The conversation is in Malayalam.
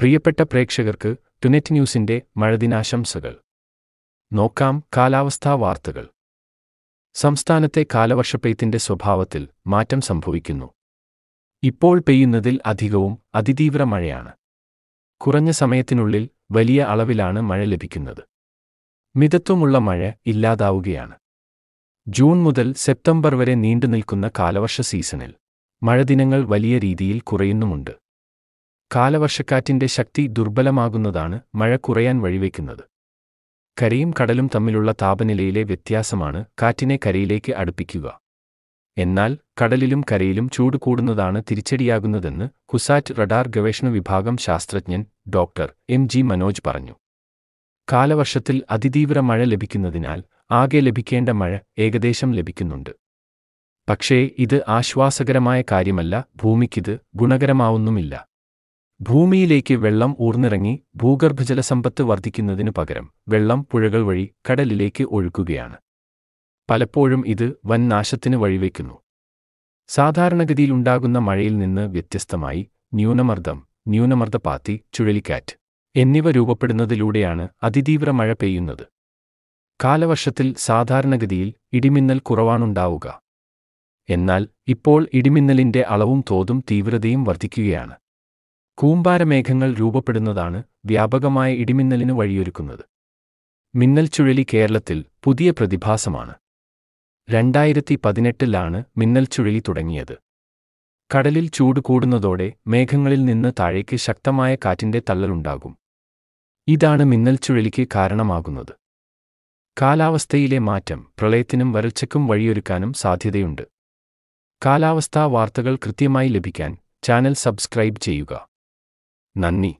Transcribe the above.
പ്രിയപ്പെട്ട പ്രേക്ഷകർക്ക് ടുനെറ്റ് ന്യൂസിന്റെ മഴദിനാശംസകൾ. നോക്കാം കാലാവസ്ഥാ വാർത്തകൾ. സംസ്ഥാനത്തെ കാലവർഷപ്പെയ്ത്തിന്റെ സ്വഭാവത്തിൽ മാറ്റം സംഭവിക്കുന്നു. ഇപ്പോൾ പെയ്യുന്നതിൽ അധികവും അതിതീവ്ര മഴയാണ്. കുറഞ്ഞ സമയത്തിനുള്ളിൽ വലിയ അളവിലാണ് മഴ ലഭിക്കുന്നത്. മിതത്വമുള്ള മഴ ഇല്ലാതാവുകയാണ്. ജൂൺ മുതൽ സെപ്റ്റംബർ വരെ നീണ്ടുനിൽക്കുന്ന കാലവർഷ സീസണിൽ മഴദിനങ്ങൾ വലിയ രീതിയിൽ കുറയുന്നുമുണ്ട്. കാലവർഷക്കാറ്റിന്റെ ശക്തി ദുർബലമാകുന്നതാണ് മഴ കുറയാൻ വഴിവെക്കുന്നത്. കരയും കടലും തമ്മിലുള്ള താപനിലയിലെ വ്യത്യാസമാണ് കാറ്റിനെ കരയിലേക്ക് അടുപ്പിക്കുക. എന്നാൽ കടലിലും കരയിലും ചൂട് കൂടുന്നതാണ് തിരിച്ചടിയാകുന്നതെന്ന് കുസാറ്റ് റഡാർ ഗവേഷണ വിഭാഗം ശാസ്ത്രജ്ഞൻ ഡോക്ടർ എം. ജി. മനോജ് പറഞ്ഞു. കാലവർഷത്തിൽ അതിതീവ്ര മഴ ലഭിക്കുന്നതിനാൽ ആകെ ലഭിക്കേണ്ട മഴ ഏകദേശം ലഭിക്കുന്നുണ്ട്. പക്ഷേ ഇത് ആശ്വാസകരമായ കാര്യമല്ല ഭൂമിക്കിത് ഗുണകരമാവുന്നുമില്ല. ഭൂമിയിലേക്ക് വെള്ളം ഊർന്നിറങ്ങി ഭൂഗർഭജലസമ്പത്ത് വർദ്ധിക്കുന്നതിനു പകരം വെള്ളം പുഴകൾ വഴി കടലിലേക്ക് ഒഴുക്കുകയാണ് പലപ്പോഴും ഇത് വൻ നാശത്തിന് വഴിവെക്കുന്നു. സാധാരണഗതിയിലുണ്ടാകുന്ന മഴയിൽ നിന്ന് വ്യത്യസ്തമായി ന്യൂനമർദ്ദം ന്യൂനമർദ്ദപാത്തി ചുഴലിക്കാറ്റ് എന്നിവ രൂപപ്പെടുന്നതിലൂടെയാണ് അതിതീവ്ര മഴ പെയ്യുന്നത്. കാലവർഷത്തിൽ സാധാരണഗതിയിൽ ഇടിമിന്നൽ കുറവാണുണ്ടാവുക. എന്നാൽ ഇപ്പോൾ ഇടിമിന്നലിന്റെ അളവും തോതും തീവ്രതയും വർദ്ധിക്കുകയാണ്. കൂമ്പാരമേഘങ്ങൾ രൂപപ്പെടുന്നതാണ് വ്യാപകമായ ഇടിമിന്നലിന് വഴിയൊരുക്കുന്നത്. മിന്നൽ ചുഴലി കേരളത്തിൽ പുതിയ പ്രതിഭാസമാണ്. രണ്ടായിരത്തി പതിനെട്ടിലാണ് മിന്നൽ ചുഴലി തുടങ്ങിയത്. കടലിൽ ചൂട് കൂടുന്നതോടെ മേഘങ്ങളിൽ നിന്ന് താഴേക്ക് ശക്തമായ കാറ്റിന്റെ തള്ളലുണ്ടാകും ഇതാണ് മിന്നൽ ചുഴലിക്ക് കാരണമാകുന്നത്. കാലാവസ്ഥയിലെ മാറ്റം പ്രളയത്തിനും വരൾച്ചയ്ക്കും വഴിയൊരുക്കാനും സാധ്യതയുണ്ട്. കാലാവസ്ഥാ വാർത്തകൾ കൃത്യമായി ലഭിക്കാൻ ചാനൽ സബ്സ്ക്രൈബ് ചെയ്യുക. 难逆。